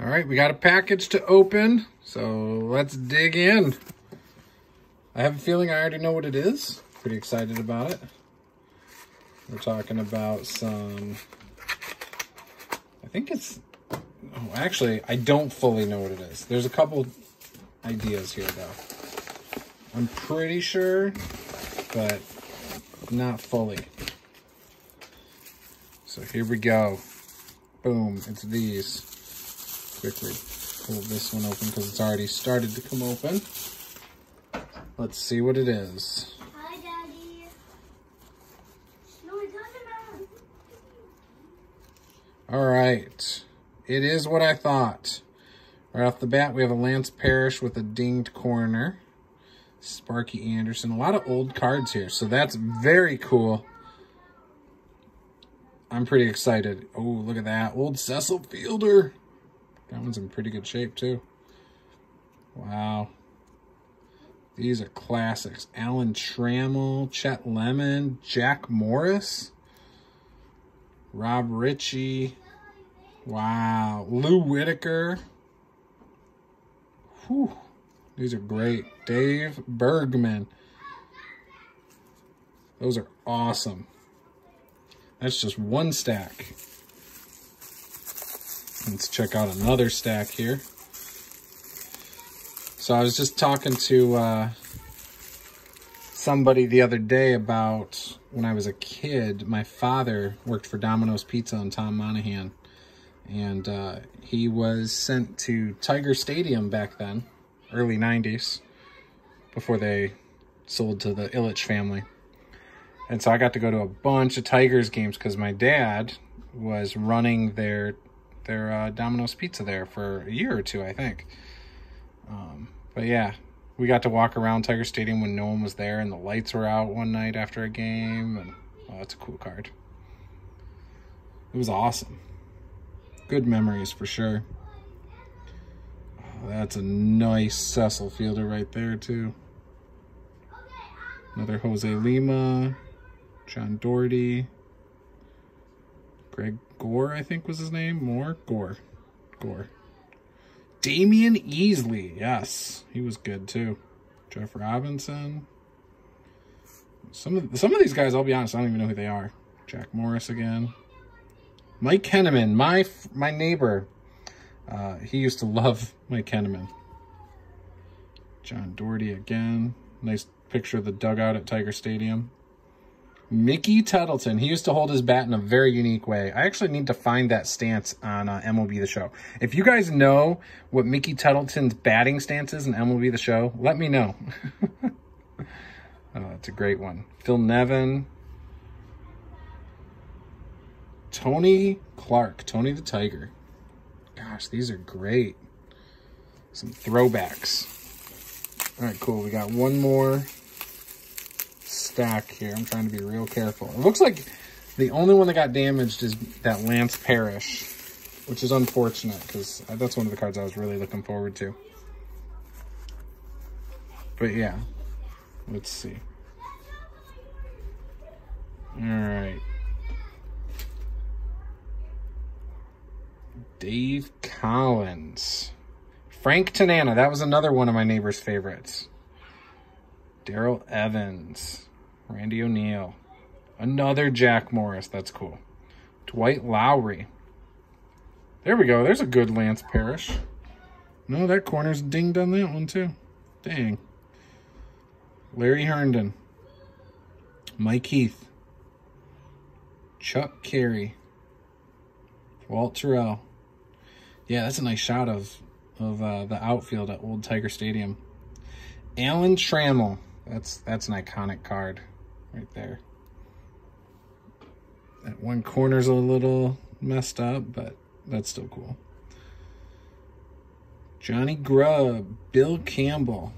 All right, we got a package to open, so let's dig in. I have a feeling I already know what it is. Pretty excited about it. We're talking about some, I think it's, oh, actually, I don't fully know what it is. There's a couple ideas here, though. I'm pretty sure, but not fully. So here we go. Boom, it's these. Quickly pull this one open because it's already started to come open. Let's see what it is. Hi, Daddy. No, it doesn't. All right. It is what I thought. Right off the bat, we have a Lance Parrish with a dinged corner. Sparky Anderson. A lot of old cards here, so that's very cool. I'm pretty excited. Oh, look at that. Old Cecil Fielder. That one's in pretty good shape, too. Wow. These are classics. Alan Trammell, Chet Lemon, Jack Morris, Rob Richie. Wow. Lou Whitaker. Whew. These are great. Dave Bergman. Those are awesome. That's just one stack. Let's check out another stack here. So I was just talking to uh, somebody the other day about when I was a kid, my father worked for Domino's Pizza and Tom Monaghan. And uh, he was sent to Tiger Stadium back then, early 90s, before they sold to the Ilitch family. And so I got to go to a bunch of Tigers games because my dad was running their their uh, Domino's Pizza there for a year or two, I think. Um, but yeah, we got to walk around Tiger Stadium when no one was there, and the lights were out one night after a game, and oh, that's a cool card. It was awesome. Good memories for sure. Oh, that's a nice Cecil Fielder right there too. Another Jose Lima, John Doherty, Greg Gohr, I think was his name. More Gohr, Gohr. Damion Easley, yes, he was good too. Jeff Robinson. Some of some of these guys, I'll be honest, I don't even know who they are. Jack Morris again. Mike Henneman, my my neighbor. Uh, he used to love Mike Henneman. John Doherty again. Nice picture of the dugout at Tiger Stadium. Mickey Tettleton. He used to hold his bat in a very unique way. I actually need to find that stance on uh, MLB The Show. If you guys know what Mickey Tettleton's batting stance is in MLB The Show, let me know. oh, a great one. Phil Nevin. Tony Clark. Tony the Tiger. Gosh, these are great. Some throwbacks. All right, cool. We got one more stack here. I'm trying to be real careful. It looks like the only one that got damaged is that Lance Parrish, which is unfortunate because that's one of the cards I was really looking forward to. But yeah, let's see. All right. Dave Collins. Frank Tanana. That was another one of my neighbor's favorites. Darrell Evans. Randy O'Neal. Another Jack Morris. That's cool. Dwight Lowry. There we go. There's a good Lance Parrish. No, that corner's dinged on that one too. Dang. Larry Herndon. Mike Heath. Chuck Cary. Walt Terrell. Yeah, that's a nice shot of of uh, the outfield at Old Tiger Stadium. Alan Trammell. That's that's an iconic card right there. That one corner's a little messed up, but that's still cool. Johnny Grubb, Bill Campbell,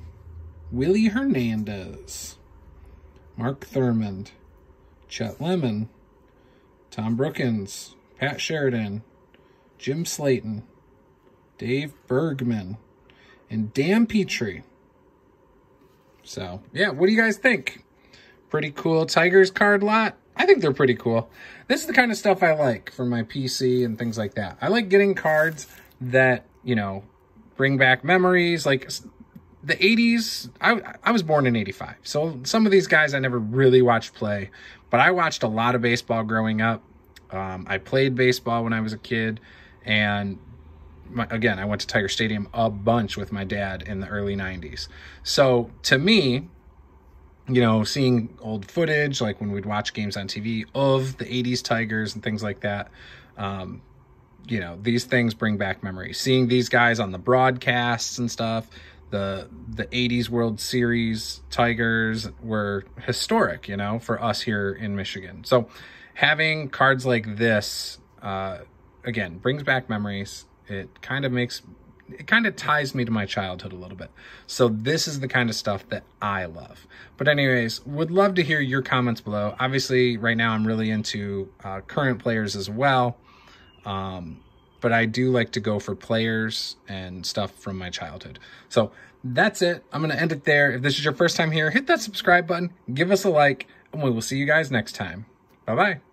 Willie Hernandez, Mark Thurmond, Chet Lemon, Tom Brookens, Pat Sheridan, Jim Slaton, Dave Bergman, and Dan Petry. So, yeah, what do you guys think? Pretty cool Tigers card lot? I think they're pretty cool. This is the kind of stuff I like for my PC and things like that. I like getting cards that you know, bring back memories. Like the 80s, I, I was born in 85. So some of these guys I never really watched play, but I watched a lot of baseball growing up. Um, I played baseball when I was a kid. And my, again, I went to Tiger Stadium a bunch with my dad in the early 90s. So to me, you know, seeing old footage, like when we'd watch games on TV of the 80s Tigers and things like that, um, you know, these things bring back memories. Seeing these guys on the broadcasts and stuff, the the 80s World Series Tigers were historic, you know, for us here in Michigan. So having cards like this, uh, again, brings back memories. It kind of makes it kind of ties me to my childhood a little bit. So this is the kind of stuff that I love. But anyways, would love to hear your comments below. Obviously, right now I'm really into uh, current players as well. Um, but I do like to go for players and stuff from my childhood. So that's it. I'm going to end it there. If this is your first time here, hit that subscribe button, give us a like, and we will see you guys next time. Bye-bye.